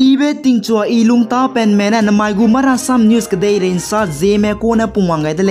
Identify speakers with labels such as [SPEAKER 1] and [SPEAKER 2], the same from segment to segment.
[SPEAKER 1] Ibe ting chua i ta pen mena na mai gu mara sam news ka dei rin sa je me ko na pumang de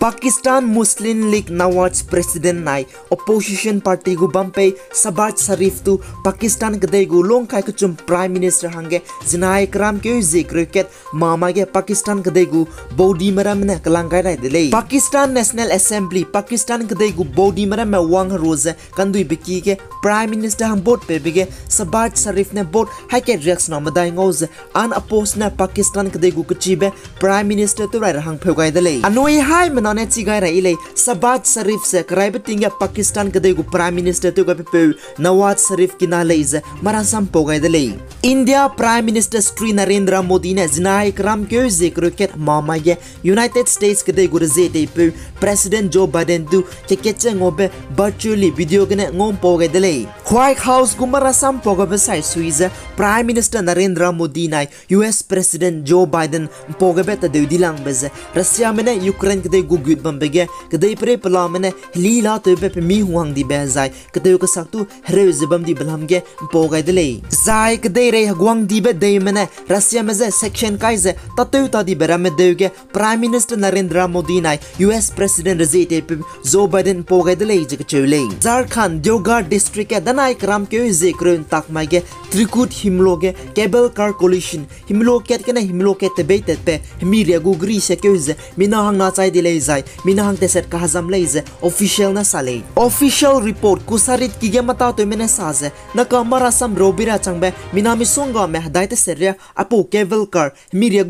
[SPEAKER 2] Pakistan Muslim League Nawaz president नाइ opposition party गु बम्पे सबाज शरीफ तु पाकिस्तान गदै गु लोंखाय कु चुम prime minister हंगे जिनाय क्राम के जे क्रिकेट मामा गे पाकिस्तान गदै गु बॉडी मरम ने कलांगाय नाय देले पाकिस्तान नेशनल असेंबली पाकिस्तान गदै गु बॉडी मरम मे वांग रोज कंदुई बिकी के प्राइम मिनिस्टर हम बोट पे बिगे सबाज शरीफ ने बोट हाय के रिएक्स न मदाय गोज ने पाकिस्तान गदै गु कुचीबे प्राइम मिनिस्टर तु राय रहंग फेगाय देले अनोई हाय nane chigai ra ile sabad sharif se krai betinga pakistan kade gu prime minister tu ga pe nawaz sharif kina leize marasam pogai de lei india prime minister sri narendra modi ne zinai kram ke zikr ket mama ye united states kade gu ze te pe president joe biden tu ke ke ngobe virtually video gane ngom pogai de white house gu marasam pogai be sai suize prime minister narendra modi nai us president joe biden pogai be ta de dilang beze russia mene ukraine kade gu gut bam bege kadai pre pala mene li la to pe mi huang di be zai kadai ka sak tu hre zibam di blam ge po gai de le zai kadai re hwang di be dei mene russia me section kai ze ta tu ta di bera me de ge prime minister narendra modi nai us president recep tayyip joe biden po gai de le je ke chule jharkhand deogar district ke danai kram ke ze kron tak ma ge trikut himloge cable car collision himlo ket ke na himlo ke te be te pe mi re gu gri se ke ze mina hang na chai di le zai minahang teset ka hazam leize official na sale official report kusarit kige mata to mene saze na kamara sam robira changbe minami songa me hadaite serya apo cable car miria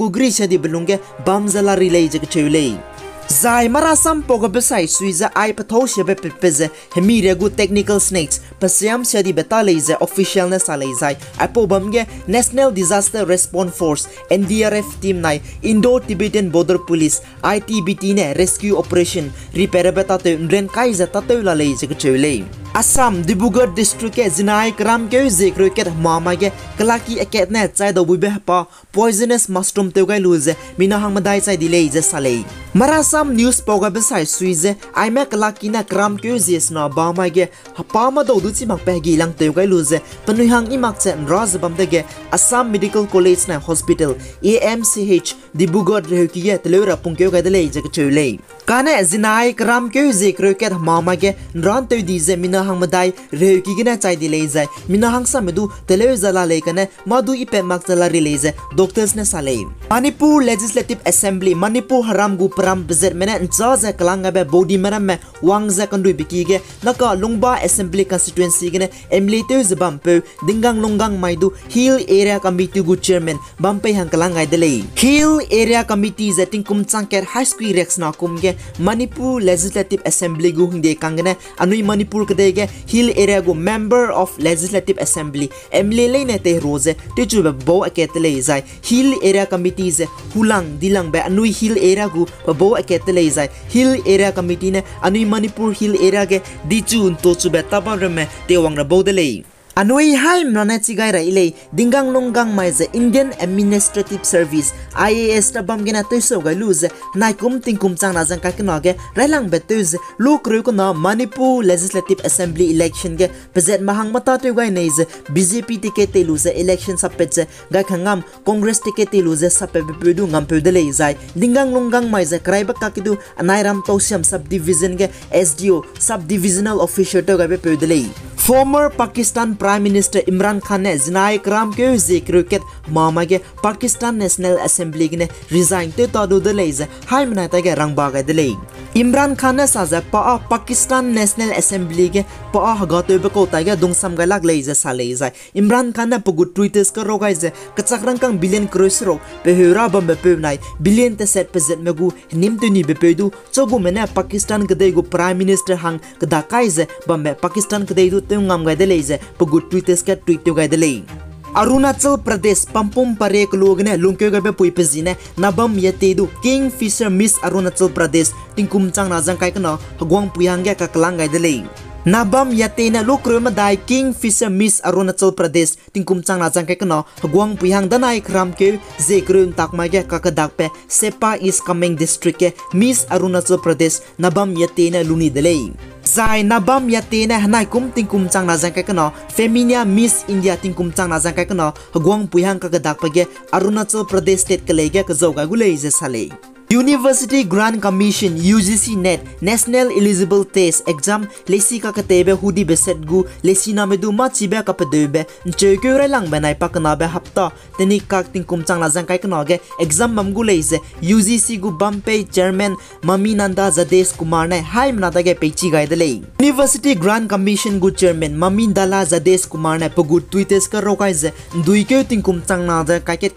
[SPEAKER 2] di belunge bamzala relay je chulei zai mara sam poga besai suiza ai patho shebe pepeze hemire gu technical snakes pasiam shadi betalize official na salai zai apo bamge national disaster response force ndrf team nai indo tibetan border police itbt ne rescue operation repair beta te ren kai za ta te la lei je chule ke zinai kram ke zikro ke mama ke kalaki aket ne chai do bube pa poisonous mushroom te gai luze mina hang madai chai dilei je salei Marasam news poga besai suize iMac lakina kram kyo zes na bama ge. Hapama do duchi mak pe gi lang teu kai luze panui hang i mak chen roz Assam Medical College na hospital. AMCH dibugod rehu ki ge tlera pung kyo ga कने जिनायक राम के जेक के मामा के रान ते दी जे मिना हंग Madai recce गिना चाय दी ले जाय मिना हंग सा मदु तेले जला ले कने मदु इपे मक जला रिले जे डॉक्टर्स ने साले मणिपुर लेजिस्लेटिव असेंबली मणिपुर हराम गु परम बजर मेने जा जे कलांग बे बॉडी मरम में वांग जे कंदु बिकी गे नका लुंगबा असेंबली कंस्टिट्यूएंसी गने एमली ते ज बम्पे दिंगंग लुंगंग माइदु हिल एरिया कमिटी गु चेयरमैन बम्पे हंग कलांग आइदले हिल एरिया कमिटी जेटिंग कुमचांग केर हाई स्कूल रेक्स नाकुम गे manipur kade ge hill area go member of legislative assembly emle le ne te roze te chu be bo aketele zai hill area committee ze hulang dilang be anui hill area go bo aketele zai hill area committee ne anui manipur hill area ge di chu to chu be tabam me te wang ra bo de le Anoi hai mnana chigai ra ile dingang longgang mai ze, Indian Administrative Service IAS ta bam gena te so ga lose nai kum ting kum chang na jang ka kno ge railang be te ze, lu kru ko na Manipur Legislative Assembly election ge bezet mahang mata tu gai nei ze BJP ticket te lose election sap pe ze ga khangam Congress ticket te lose sap be pu du ngam pu de lei zai, dingang longgang mai ze krai ba ka ki du anairam ram to siam subdivision ge SDO subdivisional official to ga be pu de lei. Former Pakistan Prime Minister Imran Khan ने जिनाय क्राम के ज़िक्र के मामा के Pakistan national assembly ने resign ते तो दो लेज हाय मनाता के रंग बागा दले इमरान खान ने साजा पा पाकिस्तान नेशनल असेंबली के पा हगाते बे को तागा दुंग सम गा लाग लेज साले जाय इमरान खान ने पगु ट्वीटर्स कर रोगाय जे कचक रंग कंग बिलियन क्रोस रो पे हेरा बम बे पे नाय बिलियन ते सेट पे जेट मेगु निम तो नि बे पे दु चोगु मेने पाकिस्तान के देगु प्राइम मिनिस्टर हंग कदा काइजे बम बे पाकिस्तान के देगु ते ngam ga de leje पगु ट्वीटर्स का ट्वीट तो गा de le अरुणाचल प्रदेश पंपुम परेक लोग ने लुंके गबे पुइपजी ने नबम यते दु Kingfisher miss Arunachal Pradesh टिंकुम चांग नाजंग काय कना हगवांग पुयांग का कलांग गाय दले नाबम यातेना लोक्रम दाय Kingfisher miss Arunachal Pradesh तिंकुम चांगला चांगके कनो गुंग पुहांग दनाय क्राम के जे ग्रुन ताकमागे काक दाकपे सेपा इज़ कमिंग डिस्ट्रिक्ट के मिस अरुणाचल प्रदेश नाबम यातेना लुनी दले जाय नाबम यातेना हनाय कुम तिंकुम चांगला जांगके कनो फेमिनिया मिस इंडिया तिंकुम चांगला जांगके कनो गुंग पुहांग काक दाकपगे अरुणाचल प्रदेश स्टेट के लेगे क जौगा गुले जे साले University Grant Commission UGC NET National Eligible Test Exam lesi ka katebe hudi beset gu lesi na medu ma chibe ka pedebe nchekyo re lang benai pa kana be hapta teni kak ting kum chang la jang kai kana ge exam mam gu leise UGC gu bampe chairman mami nanda zadesh kumar ne hai mna da ge pechi gai de lei University Grant Commission gu chairman mami dala zadesh kumar ne pagu tweets ka rokai ze dui ke ting kum chang na da kai ket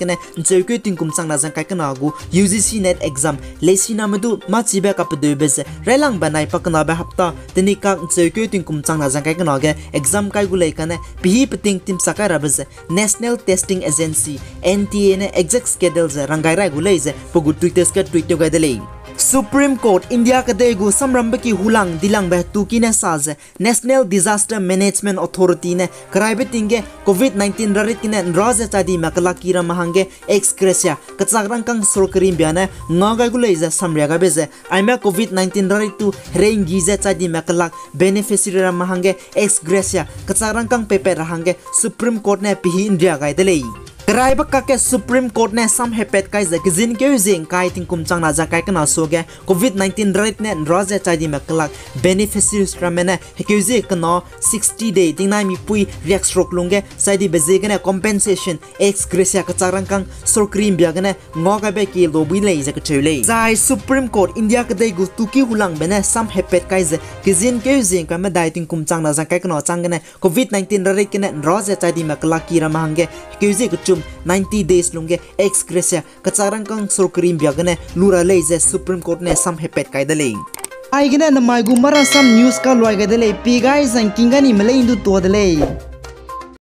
[SPEAKER 2] kana exam lesina madu ma chibe kap pe debes relang banai pakna ba hapta tini ka chekyo ting kum chang na jang kai kana ge exam kai gu leika ne pi piting tim saka rabes national testing agency nta ne exact schedules rangai rai gu leise pogu twitter ska twitter ga delei supreme court India कदेगु समरम्ब की हुलांग दिलांग बहतु की ने साज national disaster management authority ने कराइबे तिंगे Covid 19 ररित की ने राज चादी मकला की रमहांगे एक्सक्रेसिया कचागरंग कंग सरकारी ब्याने ngagaigu leiza samriaga beje aima covid 19 rari tu rengi je chadi makla beneficiary ra mahange ex gracia kachagrang kang paper rahange supreme court ne pihi india gai delei. Rai ba ka ke Supreme Court ne sam hepet kai za gizin ke using kai ting kum chang na za kai kana so ge COVID 19 right ne roze chai di maklak beneficiaries tramene he zi kana 60 day ting nai mi pui, react stroke lunge sai di beze gane compensation, ex gracia ka charang kang sor cream bia gane ngo ga be ki lo bui lei za ka chule zai Supreme Court India ka dai gu tu ki hulang bene sam hepet kai za gizin ke using ka ma dai ting kum chang na za kai kana chang gane COVID 19 right ke ne roze chai di maklak ki ra mahange he zi ka chum 90 days lunge ex gracia kacharang kang sorkrim biagane lura leize supreme court ne sam hepet kaidale
[SPEAKER 1] ai gina na mai mara sam news ka loi ga dele pi guys kingani mele indu to dele